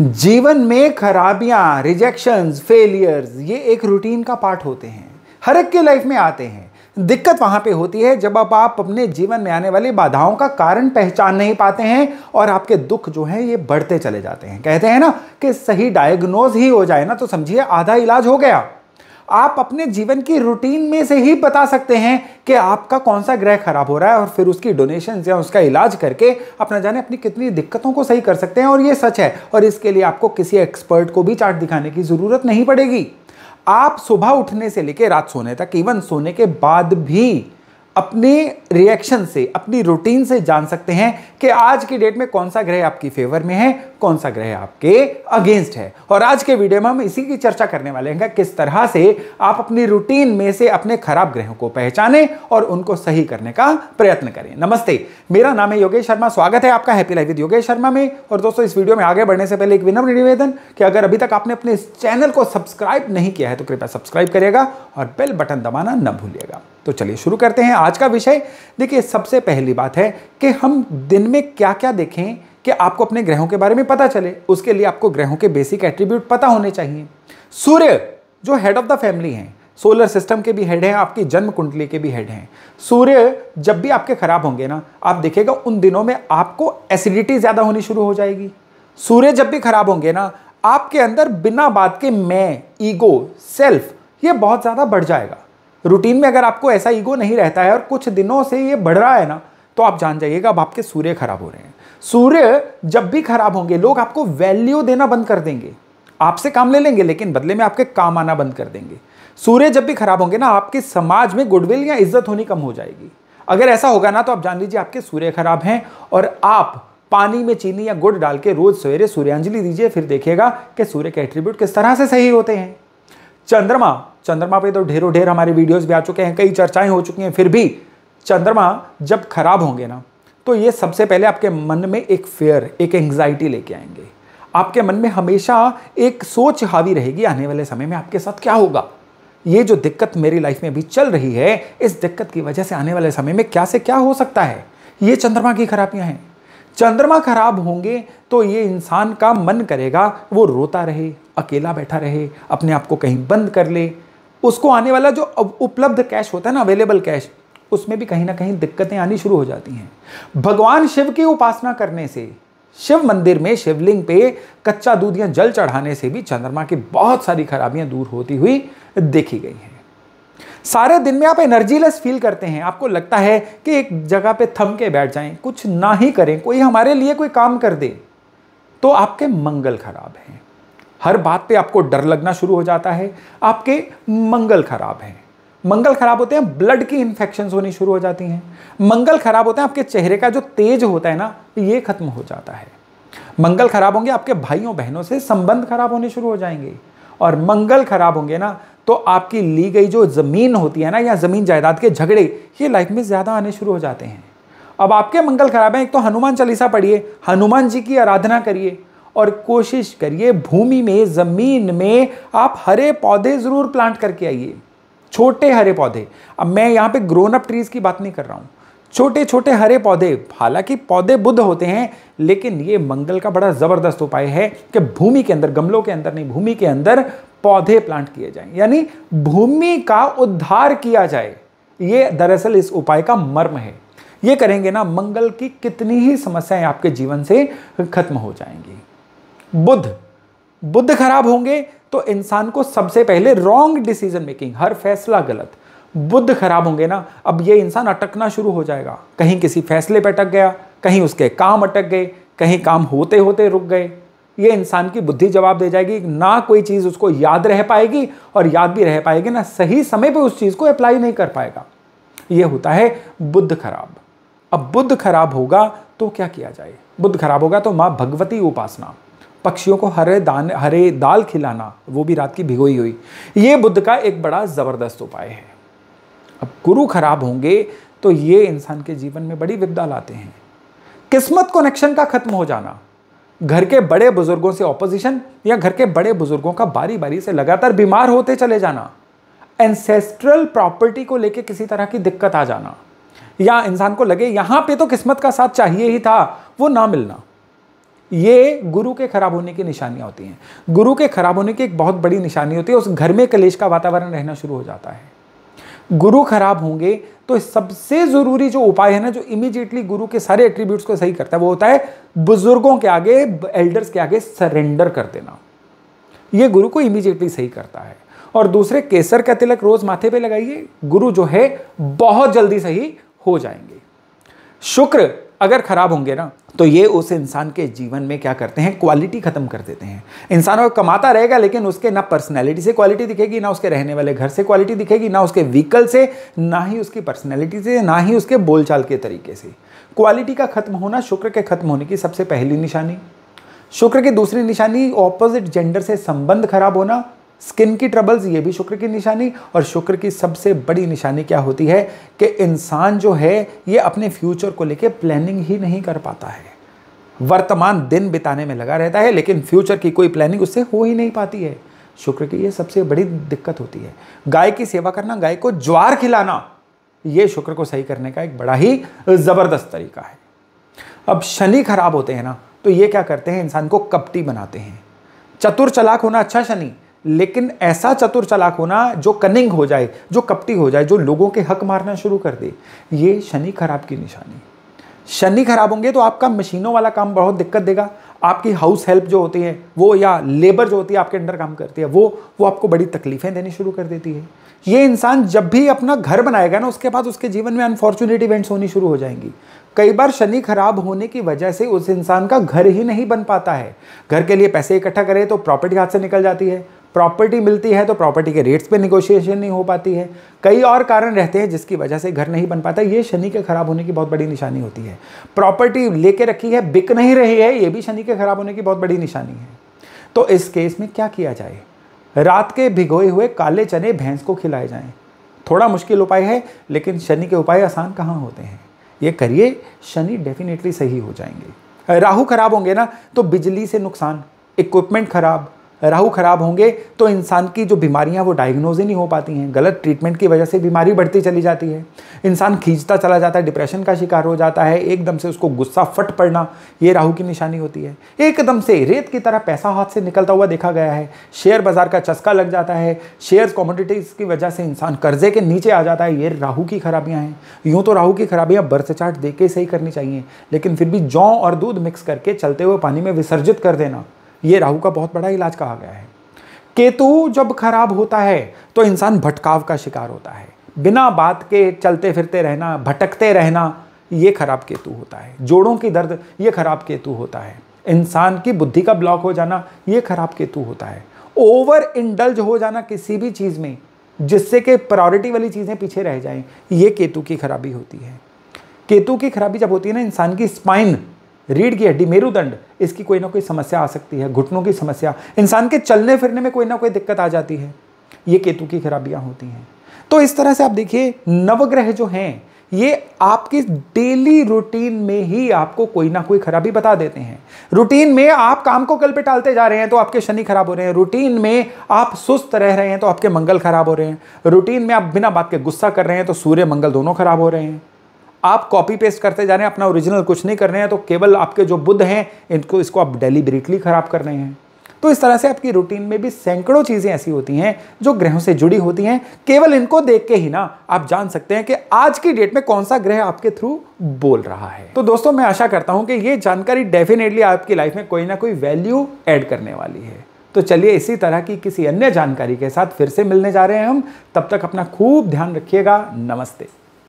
जीवन में खराबियाँ rejections failures ये एक रूटीन का पार्ट होते हैं। हर एक के लाइफ में आते हैं। दिक्कत वहाँ पे होती है जब अब आप अपने जीवन में आने वाली बाधाओं का कारण पहचान नहीं पाते हैं और आपके दुख जो हैं ये बढ़ते चले जाते हैं। कहते हैं ना कि सही डायग्नोज ही हो जाए ना तो समझिए आधा इलाज हो गया। आप अपने जीवन की रूटीन में से ही बता सकते हैं कि आपका कौन सा ग्रह खराब हो रहा है और फिर उसकी डोनेशन या उसका इलाज करके अपना जाने अपनी कितनी दिक्कतों को सही कर सकते हैं। और ये सच है, और इसके लिए आपको किसी एक्सपर्ट को भी चार्ट दिखाने की ज़रूरत नहीं पड़ेगी। आप सुबह उठने से लेकर रात सोने तक इवन सोने के बाद भी अपने रिएक्शन से, अपनी रूटीन से जान सकते हैं कि आज की डेट में कौन सा ग्रह आपकी फेवर में है, कौन सा ग्रह आपके अगेंस्ट है। और आज के वीडियो में हम इसी की चर्चा करने वाले हैं किस तरह से आप अपनी रूटीन में से अपने खराब ग्रहों को पहचानें और उनको सही करने का प्रयत्न करें। नमस्ते, मेरा नाम है योगेश शर्मा, स्वागत है आपका happy life with Yogesh Sharma में। और दोस्तों, इस वीडियो में आगे बढ़ने से पहले एक विनम्र निवेदन कि अगर अभी तक आपने अपने इस चैनल को सब्सक्राइब नहीं किया है तो कृपया सब्सक्राइब करिएगा और बेल बटन दबाना न भूलिएगा। तो चलिए शुरू करते हैं आज का विषय। देखिए, सबसे पहली बात है कि हम दिन में क्या क्या देखें कि आपको अपने ग्रहों के बारे में पता चले। उसके लिए आपको ग्रहों के बेसिक एट्रीब्यूट पता होने चाहिए। सूर्य, जो हेड ऑफ़ द फैमिली हैं सोलर सिस्टम के भी हेड हैं, आपकी जन्म कुंडली के भी हेड हैं। सूर्य, जब भी आपके खराब होंगे ना, आप देखेगा उन दिनों में आपको एसिडिटी ज़्यादा होनी शुरू हो जाएगी। सूर्य जब भी खराब होंगे ना, आपके अंदर बिना बात के मैं ईगो सेल्फ ये बहुत ज़्यादा बढ़ जाएगा। रूटीन में अगर आपको ऐसा ईगो नहीं रहता है और कुछ दिनों से ये बढ़ रहा है ना तो आप जान जाइएगा अब आपके सूर्य खराब हो रहे हैं। सूर्य जब भी खराब होंगे, लोग आपको वैल्यू देना बंद कर देंगे। आपसे काम ले लेंगे, लेकिन बदले में आपके काम आना बंद कर देंगे। सूर्य जब भी खराब होंगे ना, आपके समाज में गुडविल या इज़्ज़त होनी कम हो जाएगी। अगर ऐसा होगा ना तो आप जान लीजिए आपके सूर्य खराब हैं और आप पानी में चीनी या गुड़ डाल के रोज सवेरे सूर्यांजलि दीजिए, फिर देखिएगा कि सूर्य के एट्रीब्यूट किस तरह से सही होते हैं। चंद्रमा चंद्रमा पे तो ढेरों ढेर हमारे वीडियोस भी आ चुके हैं, कई चर्चाएँ हो चुकी हैं, फिर भी चंद्रमा जब खराब होंगे ना तो ये सबसे पहले आपके मन में एक फेयर एक एंग्जाइटी लेके आएँगे। आपके मन में हमेशा एक सोच हावी रहेगी आने वाले समय में आपके साथ क्या होगा। ये जो दिक्कत मेरी लाइफ में अभी चल रही है, इस दिक्कत की वजह से आने वाले समय में क्या से क्या हो सकता है? ये चंद्रमा की खराबियाँ हैं। चंद्रमा खराब होंगे तो ये इंसान का मन करेगा, वो रोता रहे, अकेला बैठा रहे, अपने आप को कहीं बंद कर ले। उसको आने वाला जो उपलब्ध कैश होता है ना अवेलेबल कैश उसमें भी कहीं ना कहीं दिक्कतें आनी शुरू हो जाती हैं। भगवान शिव की उपासना करने से, शिव मंदिर में शिवलिंग पे कच्चा दूध या जल चढ़ाने से भी चंद्रमा की बहुत सारी खराबियाँ दूर होती हुई देखी गई हैं। सारे दिन में आप एनर्जीलेस फील करते हैं। आपको लगता है कि एक जगह पे थम के बैठ जाएँ, कुछ ना ही करें, कोई हमारे लिए कोई काम कर दे तो आपके मंगल खराब हैं। हर बात पे आपको डर लगना शुरू हो जाता है। आपके मंगल खराब हैं। मंगल खराब होते हैं, ब्लड की इंफेक्शन होनी शुरू हो जाती हैं। मंगल खराब होते हैं, आपके चेहरे का जो तेज होता है ना, ये खत्म हो जाता है। मंगल खराब होंगे, आपके भाइयों बहनों से संबंध खराब होने शुरू हो जाएँगे। और मंगल खराब होंगे ना तो आपकी ली गई जो ज़मीन होती है ना, या ज़मीन जायदाद के झगड़े, ये लाइफ में ज़्यादा आने शुरू हो जाते हैं। अब आपके मंगल खराब हैं, एक तो हनुमान चालीसा पढ़िए, हनुमान जी की आराधना करिए। और कोशिश करिए भूमि में, ज़मीन में आप हरे पौधे ज़रूर प्लांट करके आइए। छोटे हरे पौधे। अब मैं यहाँ पे ग्रोन अप ट्रीज की बात नहीं कर रहा हूँ। छोटे छोटे हरे पौधे, हालाँकि पौधे बुद्ध होते हैं, लेकिन ये मंगल का बड़ा ज़बरदस्त उपाय है कि भूमि के अंदर, गमलों के अंदर नहीं, भूमि के अंदर पौधे प्लांट किए जाएँ। यानी भूमि का उद्धार किया जाए। ये दरअसल इस उपाय का मर्म है। ये करेंगे ना, मंगल की कितनी ही समस्याएँ आपके जीवन से खत्म हो जाएँगी। बुद्ध। बुद्ध खराब होंगे तो इंसान को सबसे पहले रॉन्ग डिसीज़न मेकिंग हर फैसला गलत। बुद्ध खराब होंगे ना, अब ये इंसान अटकना शुरू हो जाएगा। कहीं किसी फैसले पर अटक गया, कहीं उसके काम अटक गए, कहीं काम होते होते रुक गए। ये इंसान की बुद्धि जवाब दे जाएगी, ना कोई चीज़ उसको याद रह पाएगी और याद भी रह पाएगी ना, सही समय पर उस चीज़ को अप्लाई नहीं कर पाएगा। ये होता है बुद्ध खराब। अब बुद्ध खराब होगा तो क्या किया जाए? बुद्ध खराब होगा तो माँ भगवती उपासना। पक्षियों को हरे दान, हरे दाल खिलाना, वो भी रात की भिगोई हुई। ये बुद्ध का एक बड़ा ज़बरदस्त उपाय है। अब गुरु खराब होंगे तो ये इंसान के जीवन में बड़ी विपदा लाते हैं। किस्मत कनेक्शन का खत्म हो जाना। घर के बड़े बुज़ुर्गों से ऑपोजिशन या घर के बड़े बुज़ुर्गों का बारी बारी से लगातार बीमार होते चले जाना। एंसेस्ट्रल प्रॉपर्टी को लेके किसी तरह की दिक्कत आ जाना। या इंसान को लगे, यहाँ पे तो किस्मत का साथ चाहिए ही था, वो ना मिलना। ये गुरु के खराब होने की निशानियाँ होती हैं। गुरु के खराब होने की एक बहुत बड़ी निशानी होती है, उस घर में कलेश का वातावरण रहना शुरू हो जाता है। गुरु खराब होंगे तो सबसे ज़रूरी जो उपाय है ना, जो इमीडिएटली गुरु के सारे एट्रीब्यूट्स को सही करता है, वो होता है बुज़ुर्गों के आगे एल्डर्स के आगे सरेंडर कर देना। ये गुरु को इमीडिएटली सही करता है। और दूसरे, केसर का तिलक रोज माथे पे लगाइए, गुरु जो है बहुत जल्दी सही हो जाएँगे। शुक्र अगर खराब होंगे ना तो ये उस इंसान के जीवन में क्या करते हैं? क्वालिटी खत्म कर देते हैं। इंसान कमाता रहेगा, लेकिन उसके ना पर्सनैलिटी से क्वालिटी दिखेगी, ना उसके रहने वाले घर से क्वालिटी दिखेगी, ना उसके व्हीकल से, ना ही उसकी पर्सनैलिटी से, ना ही उसके बोलचाल के तरीके से। क्वालिटी का खत्म होना शुक्र के खत्म होने की सबसे पहली निशानी। शुक्र की दूसरी निशानी ऑपोजिट जेंडर से संबंध खराब होना। स्किन की ट्रबल्स ये भी शुक्र की निशानी। और शुक्र की सबसे बड़ी निशानी क्या होती है? कि इंसान जो है, ये अपने फ्यूचर को लेके प्लानिंग ही नहीं कर पाता है। वर्तमान दिन बिताने में लगा रहता है, लेकिन फ्यूचर की कोई प्लानिंग उससे हो ही नहीं पाती है। शुक्र की ये सबसे बड़ी दिक्कत होती है। गाय की सेवा करना, गाय को ज्वार खिलाना, ये शुक्र को सही करने का एक बड़ा ही ज़बरदस्त तरीका है। अब शनि खराब होते हैं ना तो ये क्या करते हैं, इंसान को कपटी बनाते हैं। चतुर चलाक होना अच्छा शनि, लेकिन ऐसा चतुर चलाक होना जो कनिंग हो जाए, जो कपटी हो जाए, जो लोगों के हक मारना शुरू कर दे, ये शनि खराब की निशानी शनि खराब होंगे तो आपका मशीनों वाला काम बहुत दिक्कत देगा। आपकी हाउस हेल्प जो होती है, वो या लेबर जो होती है आपके अंडर काम करती है, वो वो आपको बड़ी तकलीफें देनी शुरू कर देती है। ये इंसान जब भी अपना घर बनाएगा ना, उसके बाद उसके जीवन में अनफॉर्चुनेट इवेंट्स होनी शुरू हो जाएँगी। कई बार शनि खराब होने की वजह से उस इंसान का घर ही नहीं बन पाता है। घर के लिए पैसे इकट्ठा करे तो प्रॉपर्टी हाथ से निकल जाती है। प्रॉपर्टी मिलती है तो प्रॉपर्टी के रेट्स पे निगोशिएशन नहीं हो पाती है। कई और कारण रहते हैं जिसकी वजह से घर नहीं बन पाता। ये शनि के खराब होने की बहुत बड़ी निशानी होती है। प्रॉपर्टी लेके रखी है, बिक नहीं रही है, ये भी शनि के खराब होने की बहुत बड़ी निशानी है। तो इस केस में क्या किया जाए? रात के भिगोए हुए काले चने भैंस को खिलाए जाएँ। थोड़ा मुश्किल उपाय है, लेकिन शनि के उपाय आसान कहाँ होते हैं? ये करिए, शनि डेफिनेटली सही हो जाएँगे। राहु खराब होंगे ना तो बिजली से नुकसान इक्विपमेंट खराब राहु खराब होंगे तो इंसान की जो बीमारियाँ वो डायग्नोज ही नहीं हो पाती हैं। गलत ट्रीटमेंट की वजह से बीमारी बढ़ती चली जाती है। इंसान खींचता चला जाता है डिप्रेशन का शिकार हो जाता है, एकदम से उसको गुस्सा फट पड़ना, ये राहु की निशानी होती है। एकदम से रेत की तरह पैसा हाथ से निकलता हुआ देखा गया है। शेयर बाज़ार का चस्का लग जाता है। शेयर कॉमोडिटीज़ की वजह से इंसान कर्जे के नीचे आ जाता है। ये राहु की खराबियाँ हैं। यूँ तो राहु की खराबियाँ बर्थ चार्ट दे के सही करनी चाहिए, लेकिन फिर भी जौ और दूध मिक्स करके चलते हुए पानी में विसर्जित कर देना। ये राहु का बहुत बड़ा इलाज कहा गया है। केतु जब खराब होता है तो इंसान भटकाव का शिकार होता है। बिना बात के चलते फिरते रहना, भटकते रहना, ये खराब केतु होता है। जोड़ों की दर्द, ये खराब केतु होता है। इंसान की बुद्धि का ब्लॉक हो जाना, ये खराब केतु होता है। ओवर इंडल्ज हो जाना किसी भी चीज़ में, जिससे कि प्रायोरिटी वाली चीज़ें पीछे रह जाएँ, ये केतु की खराबी होती है। केतु की खराबी जब होती है ना, इंसान की स्पाइन रीढ़ की हड्डी मेरुदंड इसकी कोई ना कोई समस्या आ सकती है, घुटनों की समस्या। इंसान के चलने फिरने में कोई ना कोई दिक्कत आ जाती है। ये केतु की खराबियाँ होती हैं। तो इस तरह से आप देखिए, नवग्रह जो हैं, ये आपकी डेली रूटीन में ही आपको कोई ना कोई खराबी बता देते हैं। रूटीन में आप काम को कल पे टालते जा रहे हैं तो आपके शनि खराब हो रहे हैं। रूटीन में आप सुस्त रह रहे हैं तो आपके मंगल खराब हो रहे हैं। रूटीन में आप बिना बात के गुस्सा कर रहे हैं तो सूर्य, मंगल दोनों खराब हो रहे हैं। आप कॉपी पेस्ट करते जा रहे हैं, अपना ओरिजिनल कुछ नहीं कर रहे हैं तो केवल आपके जो बुद्ध हैं, इनको, इसको आप डेलीबरेटली ख़राब कर रहे हैं। तो इस तरह से आपकी रूटीन में भी सैकड़ों चीज़ें ऐसी होती हैं, जो ग्रहों से जुड़ी होती हैं। केवल इनको देख के ही ना आप जान सकते हैं कि आज की डेट में कौन सा ग्रह आपके थ्रू बोल रहा है। तो दोस्तों, मैं आशा करता हूँ कि ये जानकारी डेफिनेटली आपकी लाइफ में कोई ना कोई वैल्यू ऐड करने वाली है। तो चलिए इसी तरह की किसी अन्य जानकारी के साथ फिर से मिलने जा रहे हैं हम। तब तक अपना खूब ध्यान रखिएगा। नमस्ते।